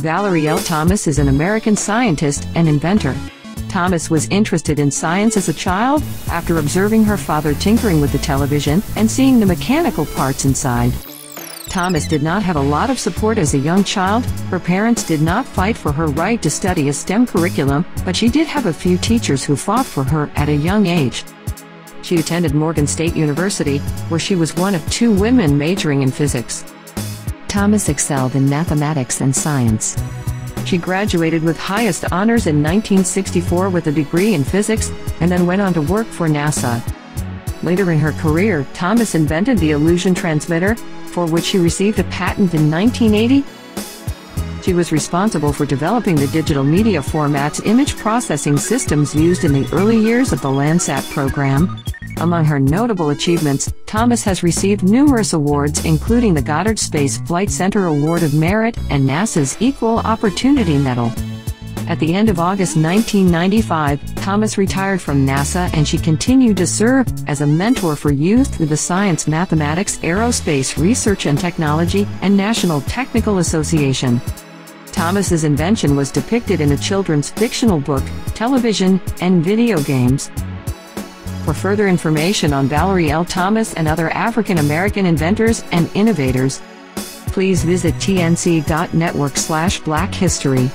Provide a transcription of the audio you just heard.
Valerie L. Thomas is an American scientist and inventor. Thomas was interested in science as a child after observing her father tinkering with the television and seeing the mechanical parts inside. Thomas did not have a lot of support as a young child. Her parents did not fight for her right to study a STEM curriculum, but she did have a few teachers who fought for her at a young age. She attended Morgan State University, where she was one of two women majoring in physics. Thomas excelled in mathematics and science. She graduated with highest honors in 1964 with a degree in physics and then went on to work for NASA. Later in her career, Thomas invented the illusion transmitter, for which she received a patent in 1980. She was responsible for developing the digital media formats image processing systems used in the early years of the Landsat program. Among her notable achievements, Thomas has received numerous awards including the Goddard Space Flight Center Award of Merit and NASA's Equal Opportunity Medal. At the end of August 1995, Thomas retired from NASA and she continued to serve as a mentor for youth through the Science Mathematics Aerospace Research and Technology and National Technical Association. Thomas's invention was depicted in a children's fictional book, television, and video games. For further information on Valerie L. Thomas and other African American inventors and innovators, please visit tnc.network slash black history.